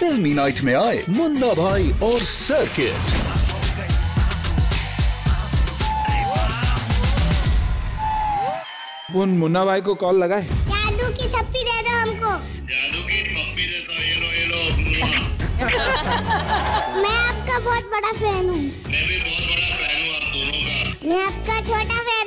फिल्मी नाइट में आए मुन्ना भाई और सर्किट। उन मुन्ना भाई को कॉल लगाए। जादू की छप्पी दे दो हमको। जादू की पप्पी दे दो ये लो ये लो मैं आपका बहुत बड़ा फ़ैन हूँ। मैं भी बहुत बड़ा फ़ैन हूँ आप दोनों का। मैं आपका छोटा फ़ैन